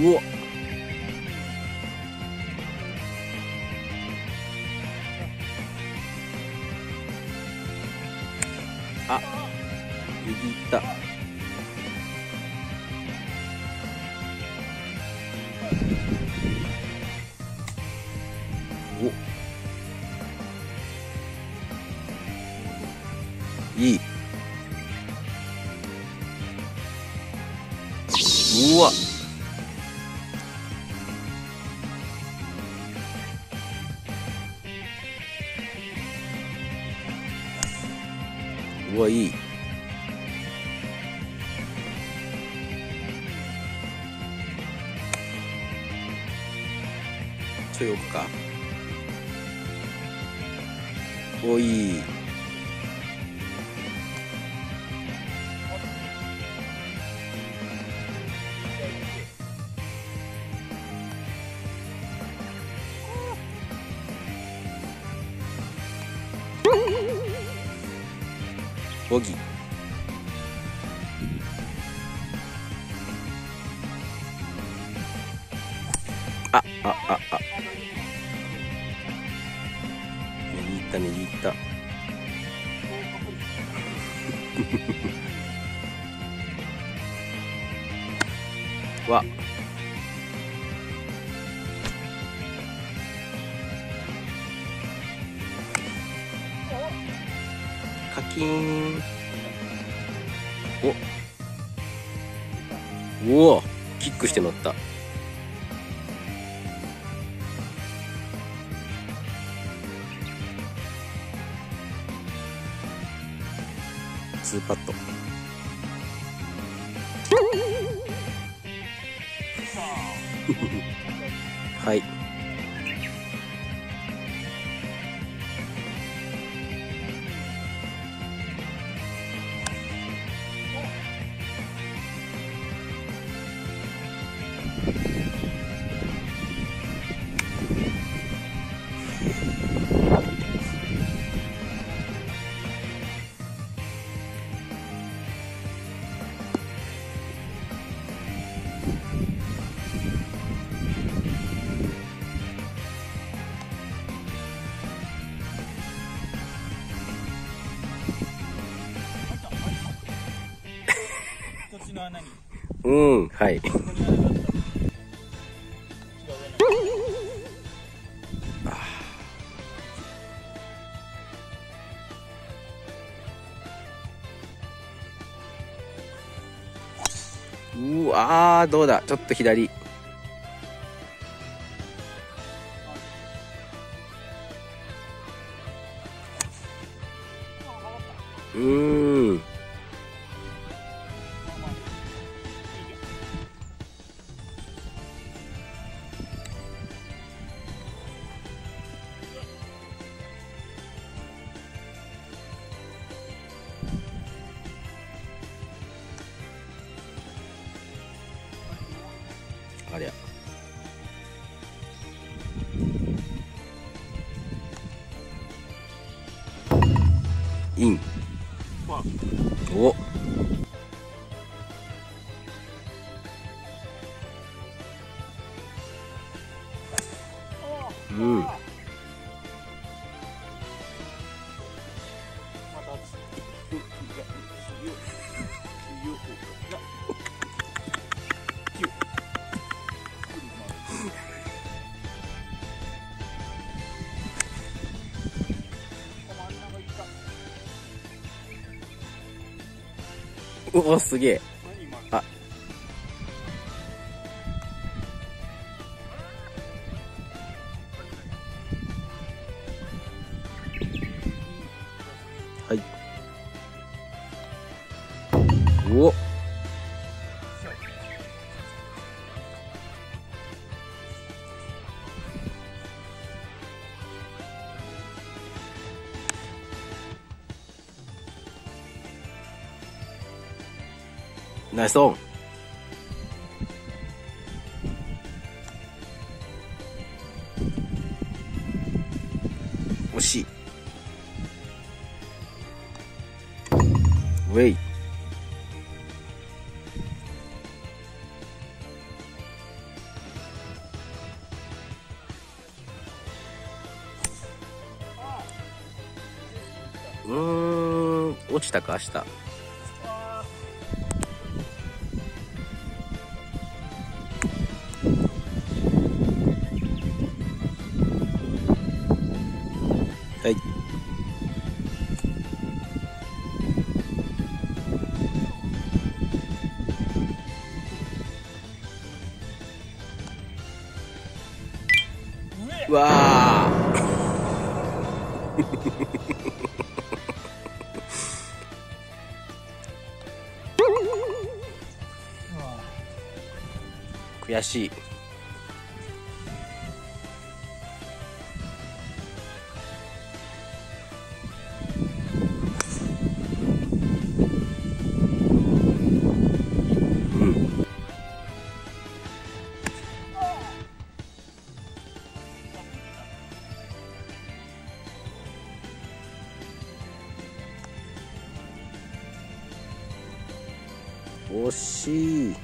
うわあ。握った。お。いい。ちょい奥か。おい。ボギーあああ。った右行った。わ。カキーンお。おお。キックして乗った。ツーパット はい。うんはい。ううわーどうだ？ちょっと左。うーん。イン。お。うん。うわ、すげえ。あ。はい。おっ。ナイスオン惜しいウェイうん落ちたか明日。わあ。悔しい惜しい。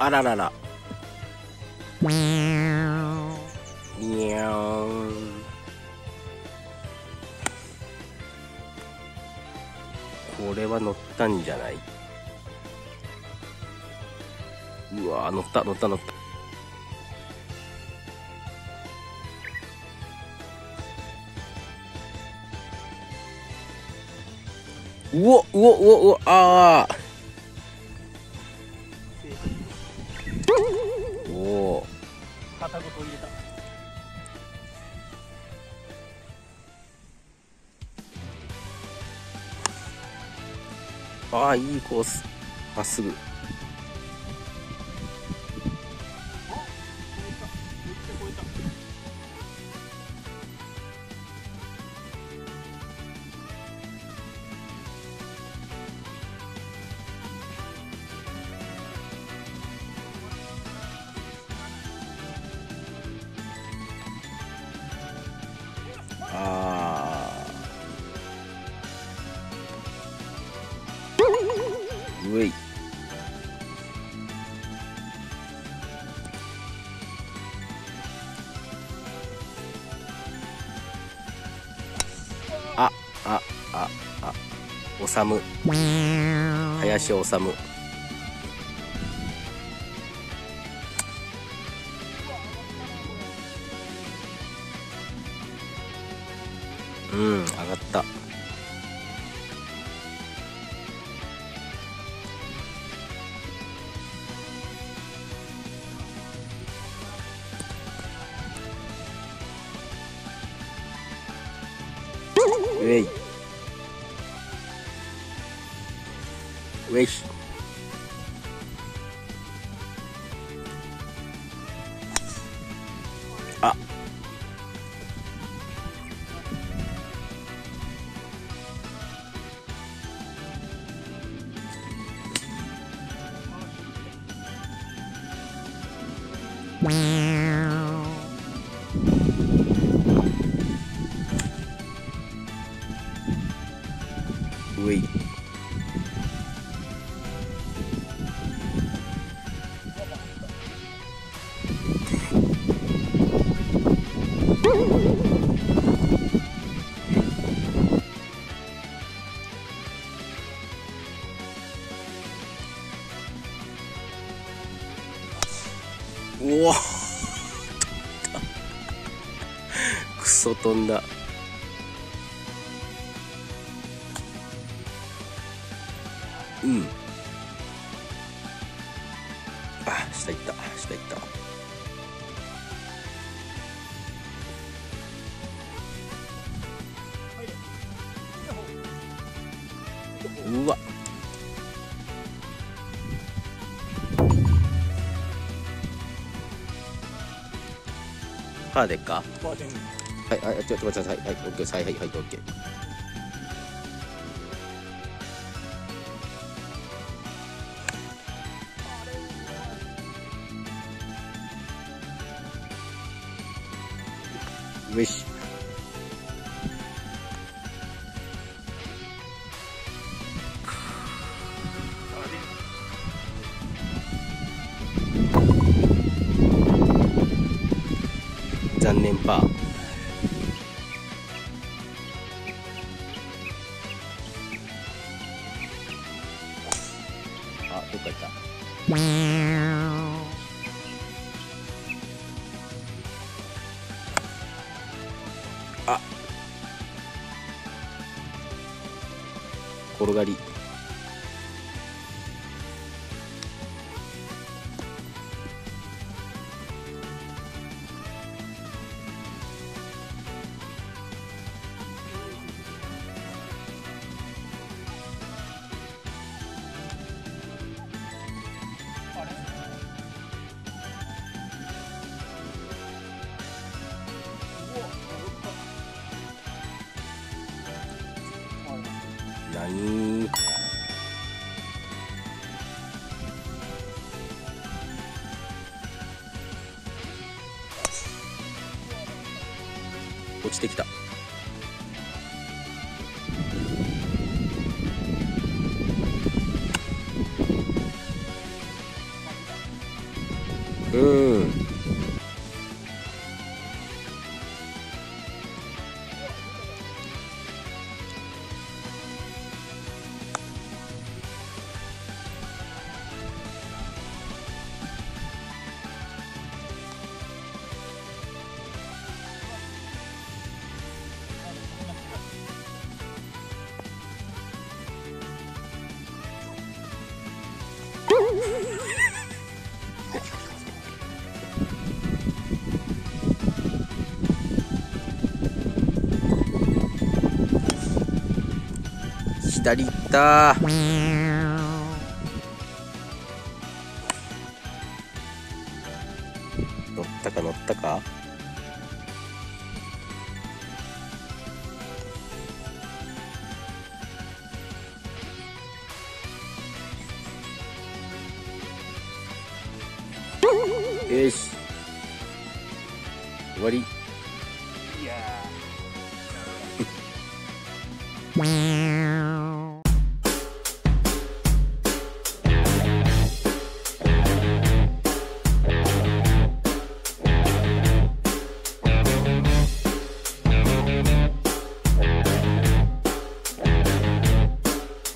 あららら。にゃーん。これは乗ったんじゃない？わ乗った乗った乗った。うおうおうおうああおお肩ごと入れたああいいコース。まっすぐ。ーういああああおさむ。林おさむ。うん上がった。ウェイあウェイうわクソ飛んだ。うん。あ下行った。下行った。うわ。パーでっか。バーデン。はいはいちょっと待ってください。はいオッケーはいはいはいオッケー。よし。残念パー。あどっか行った。あ。転がり。落ちてきた。左行った。乗ったか乗ったか？よし。終わり。いやー。